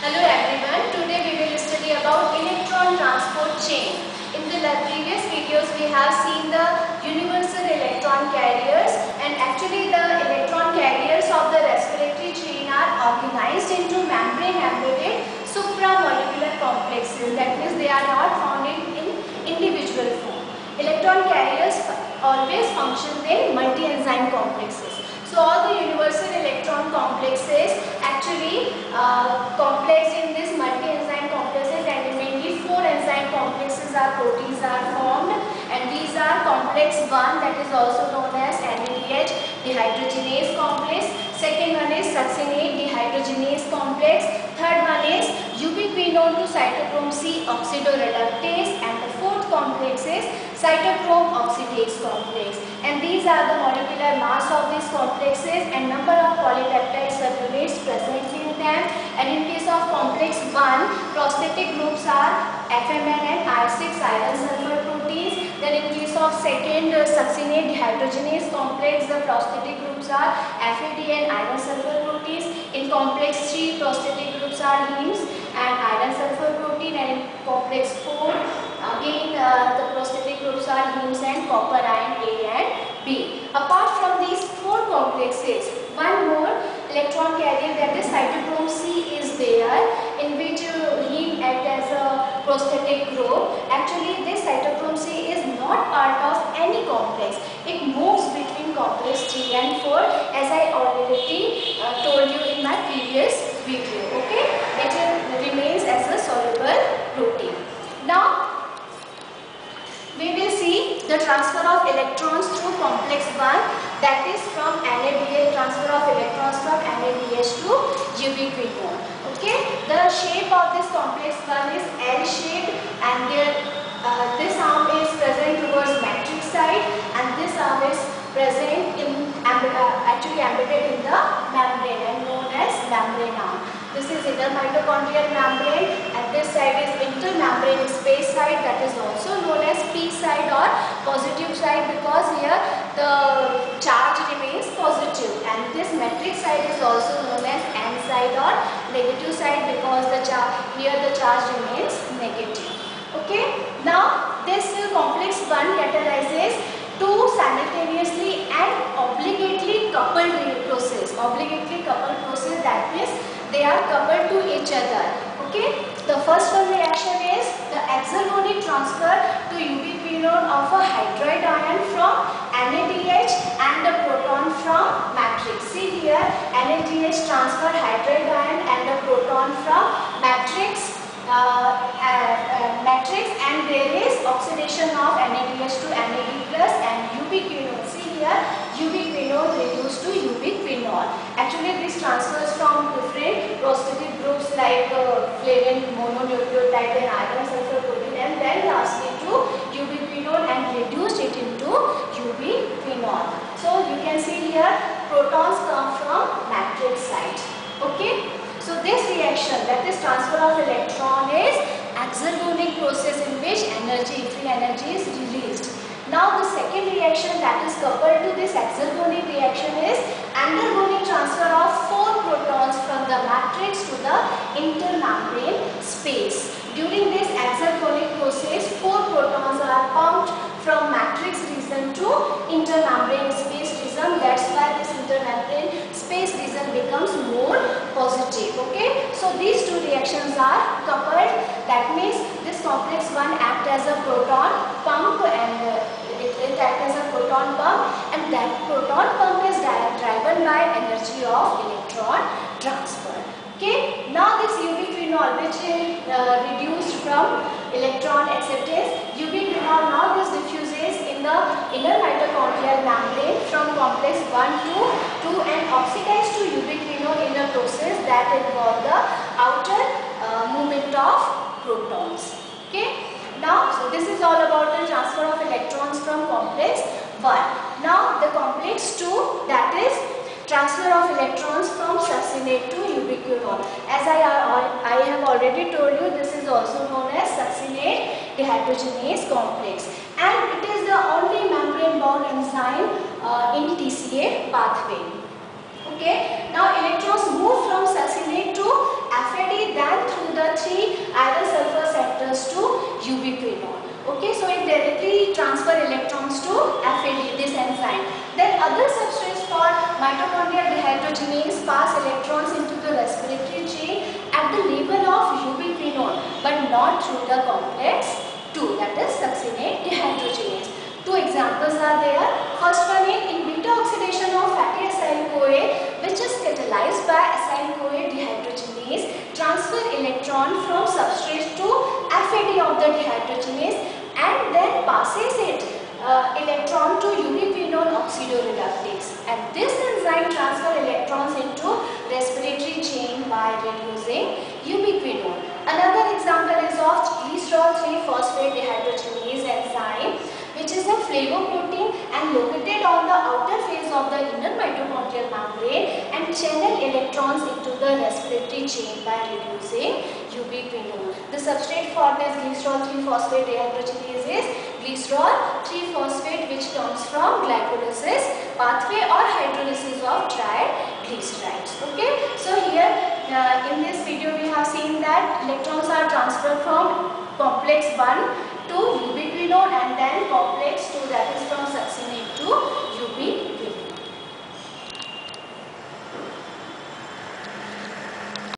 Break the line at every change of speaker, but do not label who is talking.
Hello everyone, today we will study about electron transport chain. In the previous videos we have seen the universal electron carriers and actually the electron carriers of the respiratory chain are organized into membrane embedded supramolecular complexes that means they are not found in, in individual form. Electron carriers always function in multi-enzyme complexes. So all the universal electron complexes actually uh, complex in this multi-enzyme complexes and mainly four enzyme complexes are proteins are formed and these are complex 1 that is also known as NADH dehydrogenase complex. Second one is succinate dehydrogenase complex. Third one is ubiquinone to cytochrome C oxidoreductase complex is cytochrome oxidase complex. And these are the molecular mass of these complexes and number of polypeptide subunits present in them. And in case of complex 1 prosthetic groups are FMN and I6 iron sulfur proteins. Then in case of second uh, succinate dehydrogenase complex the prosthetic groups are FAD and iron sulfur proteins. In complex 3 prosthetic groups are hemes and iron sulfur protein. And in complex 4 Again, uh, the prosthetic groups are hemes and copper ion A and B. Apart from these four complexes, one more electron carrier that is cytochrome C is there in which uh, heme act as a prosthetic group. Actually, this cytochrome C is not part of any complex. It moves between complex 3 and 4 as I already uh, told you in my previous video. Okay, it remains as a soluble protein. Now, we will see the transfer of electrons through complex 1 that is from NADH transfer of electrons from NADH to ubiquinone. Okay, the shape of this complex 1 is L shaped and uh, this arm is present towards matrix side and this arm is present in uh, actually embedded in the membrane and known as membrane arm. This is inner mitochondrial membrane and this side is intermembrane space side that is also known as P side or positive side because here the charge remains positive and this matrix side is also known as N side or negative side because the here the charge remains negative. Okay. Now this complex 1 catalyzes two simultaneously and obligately coupled process. Obligately coupled process that means they are coupled to each other. Okay. The first one reaction is the exergonic transfer to ubiquinone of a hydride ion from NADH and the proton from matrix. See here NADH transfer hydride ion and the proton from matrix uh, uh, uh, matrix and there is oxidation of NADH to NAD plus and ubiquinone. See here ubiquinone reduced to ubiquinol. Actually this transfers from different prosthetic flavin mononucleotide and iron sulfur protein and then lastly to ubiquinone and reduced it into ubiquinol. So you can see here protons come from matrix side. Okay. So this reaction that is transfer of electron is exergonic process in which energy, free energy is released. Now the second reaction that is coupled to this exergonic reaction is endergonic transfer of protons from the matrix to the intermembrane space. During this exergonic process, four protons are pumped from matrix region to intermembrane space region. That's why this intermembrane space region becomes more positive. Okay. So these two reactions are coupled. That means this complex 1 acts as a proton pump and uh, it, it acts as a proton pump and that proton pump is driven by energy of electron transfer. Okay, now this ubiquinol which is uh, reduced from electron acceptance, ubiquinol now this diffuses in the inner mitochondrial membrane from complex 1 to 2 and oxidized to ubiquinol in a process that involve the outer uh, movement of protons. Okay. Now, so this is all about the transfer of electrons from complex 1. Now, the complex 2 that is transfer of electrons from succinate to ubiquinol. As I, I have already told you, this is also known as succinate dehydrogenase complex. And it is the only membrane-bound enzyme uh, in TCA pathway. Okay, now electrons move from succinate to FAD then through the three iron sulfur sectors to ubiquinol so it directly transfer electrons to FAD, this enzyme. Then other substrates for mitochondrial dehydrogenase pass electrons into the respiratory chain at the level of ubiquinone but not through the complex 2 that is succinate dehydrogenase. Two examples are there. First one is in beta oxidation of fatty acyl CoA which is catalyzed by acyl CoA dehydrogenase transfer electron from substrate to FAD of the dehydrogenase and then passes it uh, electron to ubiquinone oxidoreductase and this enzyme transfer electrons into respiratory chain by reducing ubiquinone. Another example is of glycerol 3-phosphate dehydrogenase enzyme which is a flavoprotein and located on the outer face of the inner mitochondrial membrane channel electrons into the respiratory chain by reducing ubiquinone. The substrate for this glycerol 3-phosphate dehydrogenase is glycerol 3-phosphate which comes from glycolysis pathway or hydrolysis of triglycerides. Okay, so here uh, in this video we have seen that electrons are transferred from complex 1 to ubiquinone and then complex to